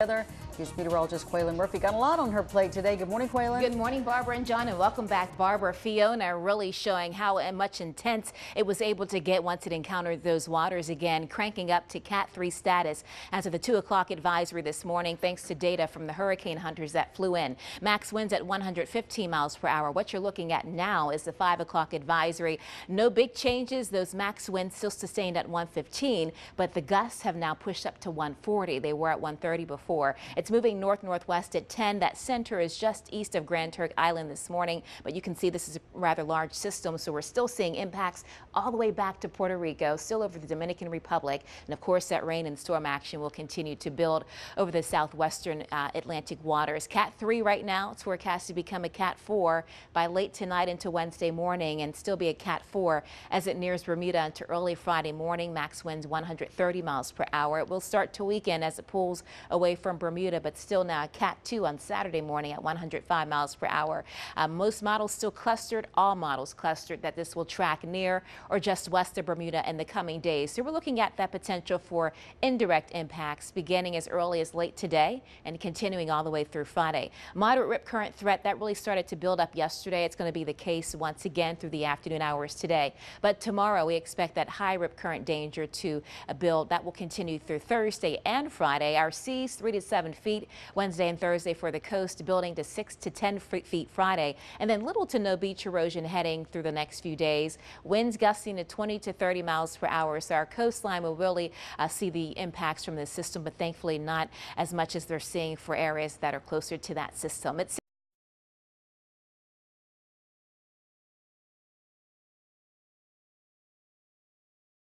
Together. Here's meteorologist Kweilyn Murphy. Got a lot on her plate today. Good morning, Kweilyn. Good morning, Barbara and John, and welcome back. Barbara Fiona really showing how much intense it was able to get once it encountered those waters again, cranking up to Cat 3 status as of the 2 o'clock advisory this morning, thanks to data from the hurricane hunters that flew in. Max winds at 115 miles per hour. What you're looking at now is the 5 o'clock advisory. No big changes. Those max winds still sustained at 115, but the gusts have now pushed up to 140. They were at 130 before. It's moving north northwest at 10. That center is just east of Grand Turk Island this morning, but you can see this is a rather large system, so we're still seeing impacts all the way back to Puerto Rico, still over the Dominican Republic. And of course, that rain and storm action will continue to build over the southwestern uh, Atlantic waters. Cat 3 right now, it's forecast to become a Cat 4 by late tonight into Wednesday morning and still be a Cat 4 as it nears Bermuda into early Friday morning. Max winds 130 miles per hour. It will start to weaken as it pulls away from Bermuda, but still now a Cat 2 on Saturday morning at 105 miles per hour. Uh, most models still clustered, all models clustered that this will track near or just west of Bermuda in the coming days. So we're looking at that potential for indirect impacts beginning as early as late today and continuing all the way through Friday. Moderate rip current threat that really started to build up yesterday. It's going to be the case once again through the afternoon hours today. But tomorrow we expect that high rip current danger to build. That will continue through Thursday and Friday. Our seas 3 to 7 feet Wednesday and Thursday for the coast, building to 6 to 10 feet Friday, and then little to no beach erosion heading through the next few days. Winds gusting to 20 to 30 miles per hour, so our coastline will really uh, see the impacts from this system, but thankfully not as much as they're seeing for areas that are closer to that system. It's